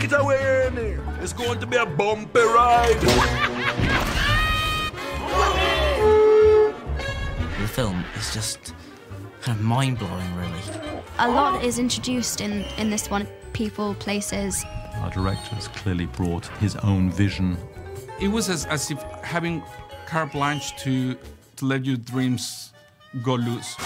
Take it away, Ernie. It's going to be a bumpy ride. The film is just kind of mind blowing, really. A lot is introduced in, in this one people, places. Our director has clearly brought his own vision. It was as, as if having carte blanche to, to let your dreams go loose.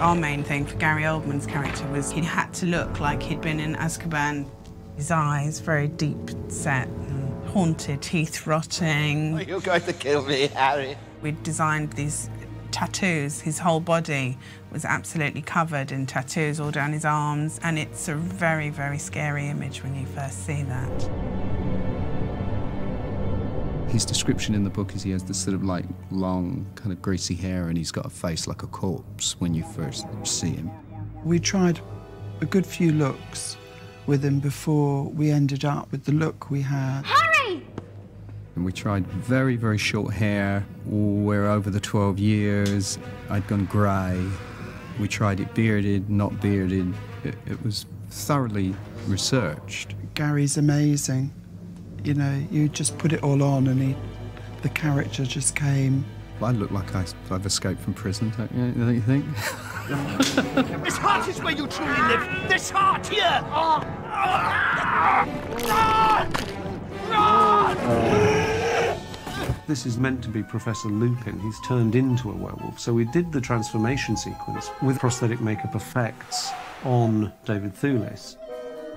Our main thing for Gary Oldman's character was he had to look like he'd been in Azkaban. His eyes very deep set, and haunted, teeth rotting. You're going to kill me, Harry. We designed these tattoos. His whole body was absolutely covered in tattoos all down his arms, and it's a very, very scary image when you first see that. His description in the book is he has this sort of like long, kind of greasy hair, and he's got a face like a corpse when you first see him. We tried a good few looks with him before we ended up with the look we had. Harry! And we tried very, very short hair, where over the 12 years I'd gone grey. We tried it bearded, not bearded. It, it was thoroughly researched. Gary's amazing. You know, you just put it all on and he, the character just came. I look like I, I've escaped from prison, don't you, don't you think? this heart is where you truly live. This heart here. This is meant to be Professor Lupin. He's turned into a werewolf. So we did the transformation sequence with prosthetic makeup effects on David Thewlis.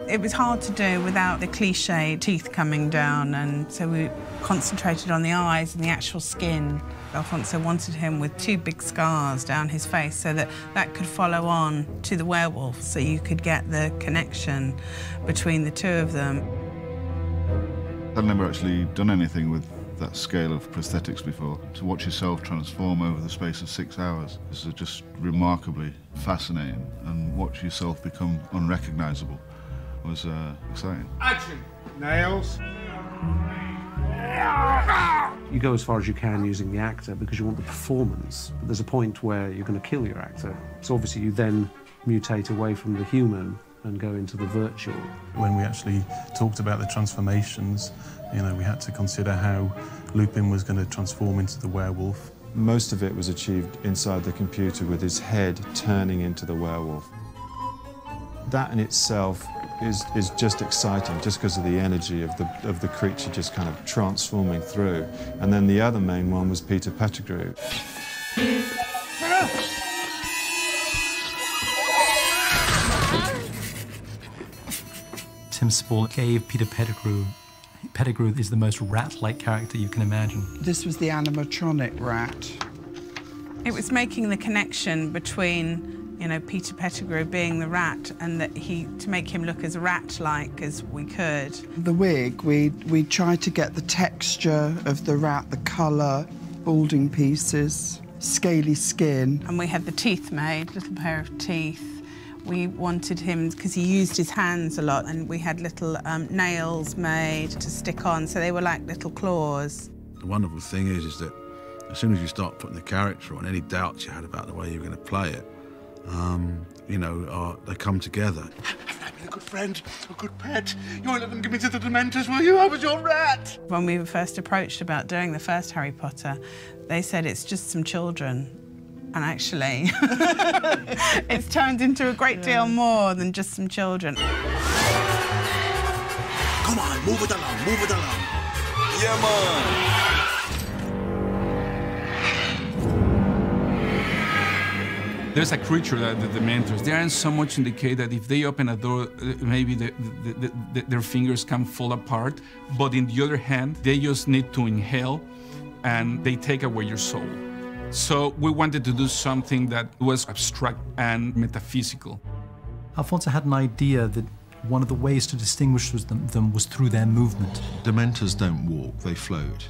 It was hard to do without the cliche teeth coming down, and so we concentrated on the eyes and the actual skin. Alfonso wanted him with two big scars down his face so that that could follow on to the werewolf, so you could get the connection between the two of them. I'd never actually done anything with that scale of prosthetics before. To watch yourself transform over the space of six hours is just remarkably fascinating, and watch yourself become unrecognizable was uh, exciting. Action! Nails. You go as far as you can using the actor because you want the performance. But there's a point where you're going to kill your actor. So obviously you then mutate away from the human and go into the virtual. When we actually talked about the transformations, you know, we had to consider how Lupin was going to transform into the werewolf. Most of it was achieved inside the computer with his head turning into the werewolf. That in itself is, is just exciting, just because of the energy of the, of the creature just kind of transforming through. And then the other main one was Peter Pettigrew. Tim Spall gave Peter Pettigrew. Pettigrew is the most rat-like character you can imagine. This was the animatronic rat. It was making the connection between you know, Peter Pettigrew being the rat and that he, to make him look as rat-like as we could. The wig, we, we tried to get the texture of the rat, the colour, balding pieces, scaly skin. And we had the teeth made, little pair of teeth. We wanted him, because he used his hands a lot, and we had little um, nails made to stick on, so they were like little claws. The wonderful thing is, is that as soon as you start putting the character on, any doubts you had about the way you were going to play it, um, you know, are, they come together. I've been a good friend, a good pet. You won't let them give me to the Dementors, will you? I was your rat. When we were first approached about doing the first Harry Potter, they said it's just some children. And actually, it's turned into a great deal more than just some children. Come on, move it along, move it along. Yeah, man. There's a creature that the Dementors, they aren't so much indicate that if they open a door, uh, maybe the, the, the, their fingers can fall apart. But in the other hand, they just need to inhale and they take away your soul. So we wanted to do something that was abstract and metaphysical. Alfonso had an idea that one of the ways to distinguish them, them was through their movement. Dementors don't walk, they float.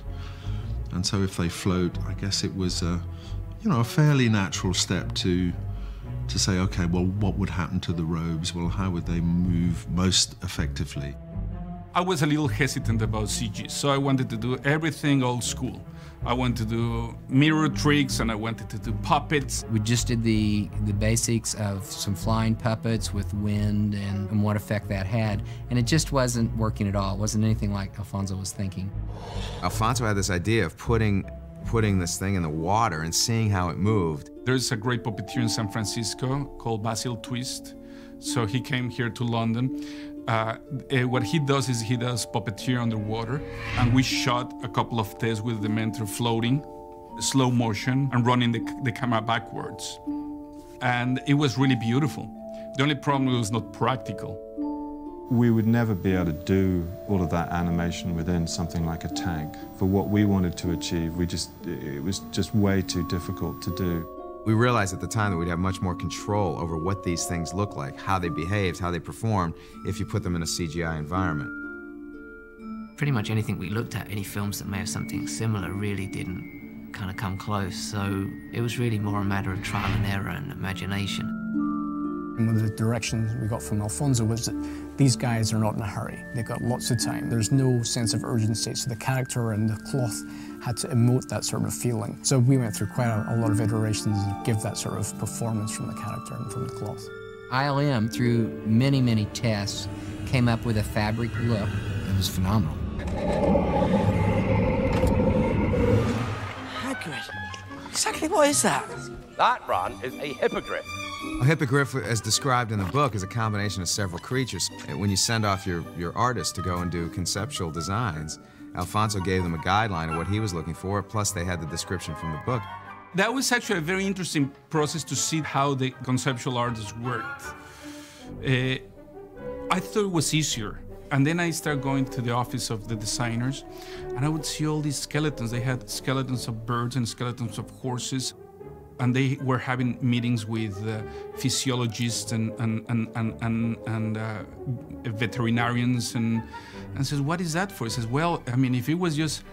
And so if they float, I guess it was a, you know, a fairly natural step to to say, okay, well, what would happen to the robes? Well, how would they move most effectively? I was a little hesitant about CG, so I wanted to do everything old school. I wanted to do mirror tricks and I wanted to do puppets. We just did the, the basics of some flying puppets with wind and, and what effect that had, and it just wasn't working at all. It wasn't anything like Alfonso was thinking. Alfonso had this idea of putting putting this thing in the water and seeing how it moved. There's a great puppeteer in San Francisco called Basil Twist. So he came here to London. Uh, eh, what he does is he does puppeteer underwater, and we shot a couple of tests with Dementor floating, slow motion, and running the, the camera backwards. And it was really beautiful. The only problem was not practical. We would never be able to do all of that animation within something like a tank. For what we wanted to achieve, we just, it was just way too difficult to do. We realized at the time that we'd have much more control over what these things look like, how they behaved, how they performed, if you put them in a CGI environment. Pretty much anything we looked at, any films that may have something similar, really didn't kind of come close. So it was really more a matter of trial and error and imagination. And one of the directions we got from Alfonso was that these guys are not in a hurry. They've got lots of time. There's no sense of urgency. So the character and the cloth had to emote that sort of feeling. So we went through quite a, a lot of iterations to give that sort of performance from the character and from the cloth. ILM, through many, many tests, came up with a fabric look that was phenomenal. Hagrid. Exactly what is that? That, Ron, is a hippogriff. A hippogriff, as described in the book, is a combination of several creatures. When you send off your, your artist to go and do conceptual designs, Alfonso gave them a guideline of what he was looking for, plus they had the description from the book. That was actually a very interesting process to see how the conceptual artists worked. Uh, I thought it was easier. And then I started going to the office of the designers, and I would see all these skeletons. They had skeletons of birds and skeletons of horses and they were having meetings with uh, physiologists and and and and and, uh, veterinarians and and says, "What is that for?" He says, "Well, I mean, if it was just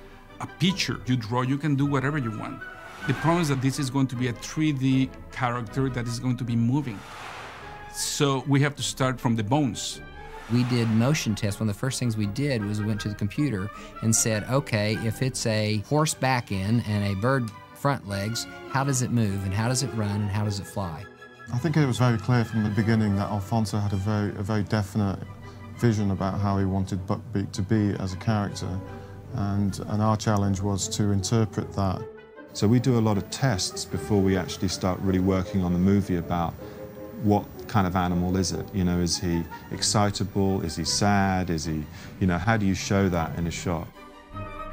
a picture you draw, you can do whatever you want. The problem is that this is going to be a 3D character that is going to be moving. So we have to start from the bones." We did motion tests. One of the first things we did was we went to the computer and said, okay, if it's a horse back end and a bird front legs, how does it move and how does it run and how does it fly? I think it was very clear from the beginning that Alfonso had a very, a very definite vision about how he wanted Buckbeak to be as a character, and, and our challenge was to interpret that. So we do a lot of tests before we actually start really working on the movie about what kind of animal is it? You know, is he excitable? Is he sad? Is he, you know, how do you show that in a shot?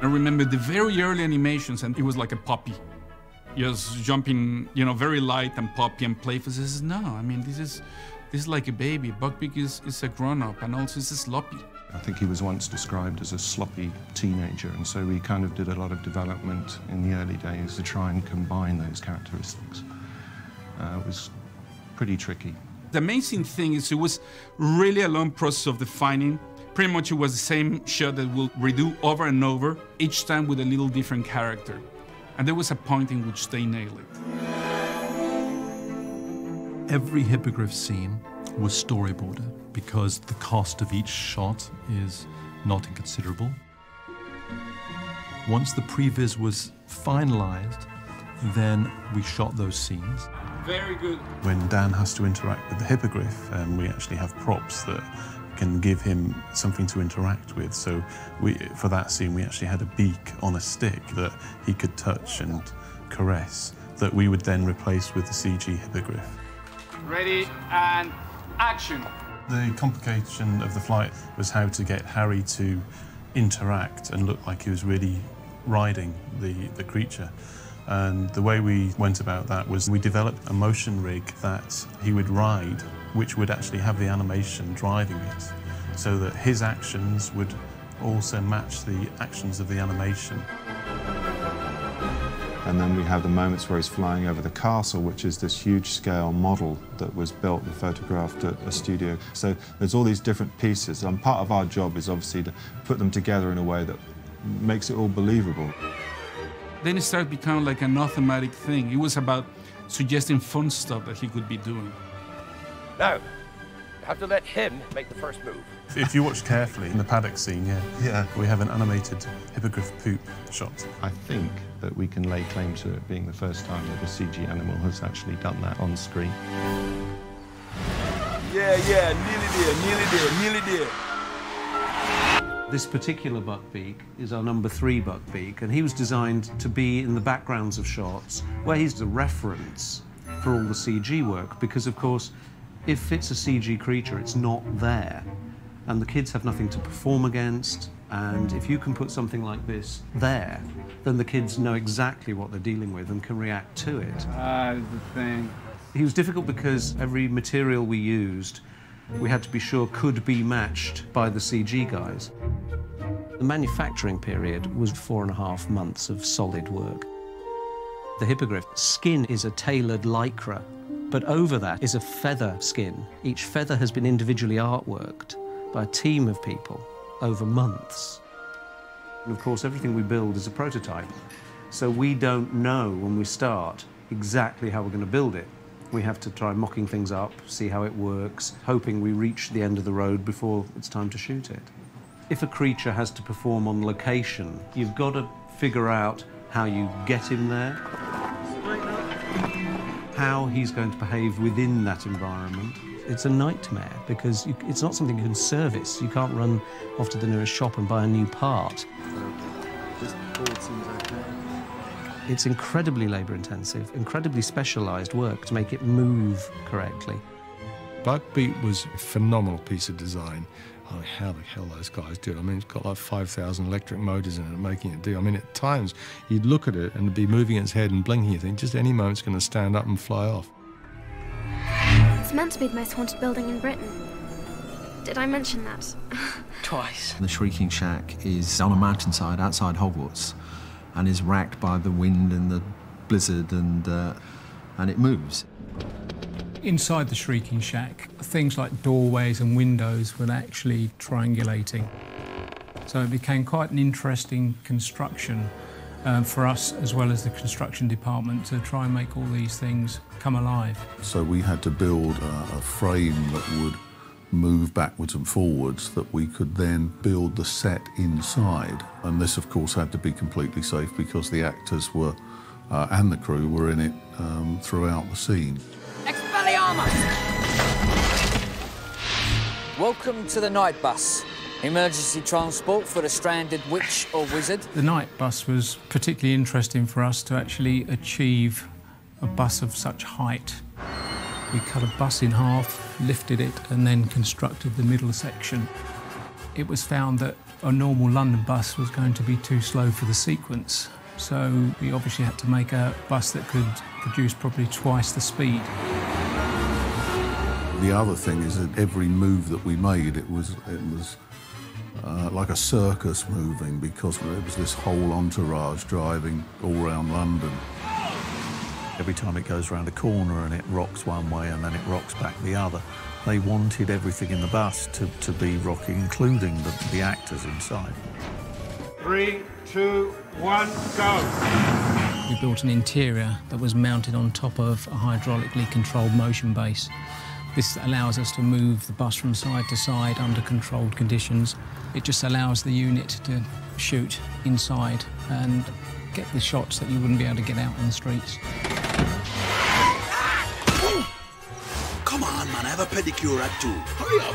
I remember the very early animations, and it was like a puppy, just jumping, you know, very light and poppy and playful. This is no, I mean, this is this is like a baby. Buckbeak is, is a grown-up, and also is a sloppy. I think he was once described as a sloppy teenager, and so we kind of did a lot of development in the early days to try and combine those characteristics. Uh, it was pretty tricky. The amazing thing is it was really a long process of defining. Pretty much it was the same shot that we'll redo over and over, each time with a little different character. And there was a point in which they nailed it. Every hippogriff scene was storyboarded because the cost of each shot is not inconsiderable. Once the previs was finalized, then we shot those scenes. Very good. When Dan has to interact with the hippogriff, um, we actually have props that can give him something to interact with. So we, for that scene, we actually had a beak on a stick that he could touch and caress that we would then replace with the CG hippogriff. Ready and action. The complication of the flight was how to get Harry to interact and look like he was really riding the, the creature. And the way we went about that was we developed a motion rig that he would ride, which would actually have the animation driving it, so that his actions would also match the actions of the animation. And then we have the moments where he's flying over the castle, which is this huge scale model that was built and photographed at a studio. So there's all these different pieces, and part of our job is obviously to put them together in a way that makes it all believable. Then it started becoming like an automatic thing. It was about suggesting fun stuff that he could be doing. Now, have to let him make the first move. If you watch carefully in the paddock scene, yeah, Yeah. we have an animated hippogriff poop shot. I think that we can lay claim to it being the first time that a CG animal has actually done that on screen. Yeah, yeah, nearly there, nearly there, nearly there. This particular buckbeak is our number three buckbeak, and he was designed to be in the backgrounds of shots where he's a reference for all the CG work, because of course, if it's a CG creature, it's not there, and the kids have nothing to perform against. And if you can put something like this there, then the kids know exactly what they're dealing with and can react to it. Ah, the thing. He was difficult because every material we used, we had to be sure could be matched by the CG guys. The manufacturing period was four and a half months of solid work. The hippogriff skin is a tailored lycra, but over that is a feather skin. Each feather has been individually artworked by a team of people over months. And of course, everything we build is a prototype. So we don't know when we start exactly how we're going to build it. We have to try mocking things up, see how it works, hoping we reach the end of the road before it's time to shoot it. If a creature has to perform on location, you've got to figure out how you get him there, how he's going to behave within that environment. It's a nightmare because you, it's not something you can service. You can't run off to the nearest shop and buy a new part. This board seems okay. It's incredibly labour intensive, incredibly specialised work to make it move correctly. Buckbeak was a phenomenal piece of design. I mean, how the hell those guys do it? I mean, it's got like 5,000 electric motors in it, making it do. I mean, at times you'd look at it and it'd be moving its head and blinking. You think just any moment it's going to stand up and fly off. It's meant to be the most haunted building in Britain. Did I mention that? Twice. The Shrieking Shack is on a mountainside outside Hogwarts and is racked by the wind and the blizzard and, uh, and it moves. Inside the Shrieking Shack, things like doorways and windows were actually triangulating. So it became quite an interesting construction um, for us, as well as the construction department, to try and make all these things come alive. So we had to build a, a frame that would move backwards and forwards that we could then build the set inside. And this, of course, had to be completely safe because the actors were uh, and the crew were in it um, throughout the scene. Welcome to the night bus. Emergency transport for a stranded witch or wizard. The night bus was particularly interesting for us to actually achieve a bus of such height. We cut a bus in half, lifted it, and then constructed the middle section. It was found that a normal London bus was going to be too slow for the sequence, so we obviously had to make a bus that could produce probably twice the speed. The other thing is that every move that we made, it was it was uh, like a circus moving because there was this whole entourage driving all around London. Every time it goes around a corner and it rocks one way and then it rocks back the other, they wanted everything in the bus to, to be rocking, including the, the actors inside. Three, two, one, go! We built an interior that was mounted on top of a hydraulically controlled motion base. This allows us to move the bus from side to side under controlled conditions. It just allows the unit to shoot inside and get the shots that you wouldn't be able to get out on the streets. Come on, man, I have a pedicure at two. Hurry up.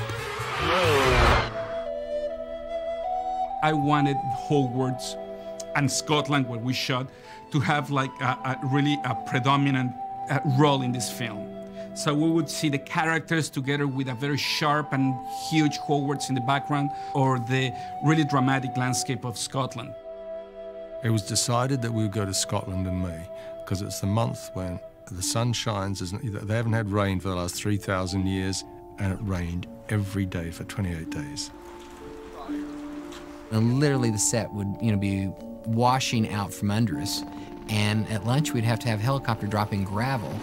I wanted Hogwarts and Scotland, where we shot, to have like a, a really a predominant uh, role in this film. So we would see the characters together with a very sharp and huge Hogwarts in the background, or the really dramatic landscape of Scotland. It was decided that we would go to Scotland in May because it's the month when the sun shines. They haven't had rain for the last 3,000 years, and it rained every day for 28 days. And literally, the set would, you know, be washing out from under us. And at lunch, we'd have to have helicopter dropping gravel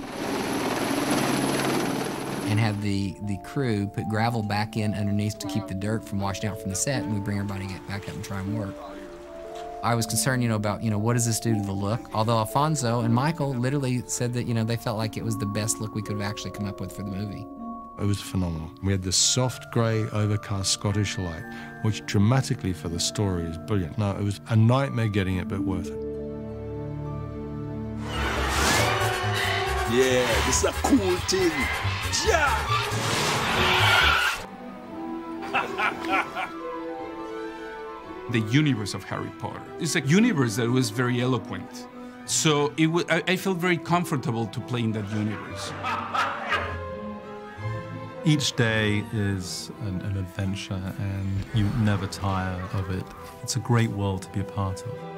and have the, the crew put gravel back in underneath to keep the dirt from washing out from the set, and we bring everybody back up and try and work. I was concerned, you know, about, you know, what does this do to the look? Although Alfonso and Michael literally said that, you know, they felt like it was the best look we could have actually come up with for the movie. It was phenomenal. We had this soft grey, overcast Scottish light, which dramatically for the story is brilliant. No, it was a nightmare getting it, but worth it. Yeah, this is a cool thing. Yeah! the universe of Harry Potter. It's a universe that was very eloquent. So it w- I, I felt very comfortable to play in that universe. Each day is an, an adventure and you never tire of it. It's a great world to be a part of.